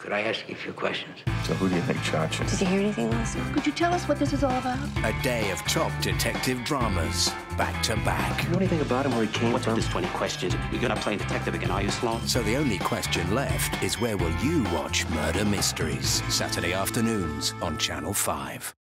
Could I ask you a few questions? So who do you think shot you? Did you hear anything last night? Could you tell us what this is all about? A day of top detective dramas, back to back. You know anything about him, where he came What's from? What's this 20 questions? You're gonna play detective again, are you, Sloan? So the only question left is where will you watch Murder Mysteries? Saturday afternoons on Channel 5.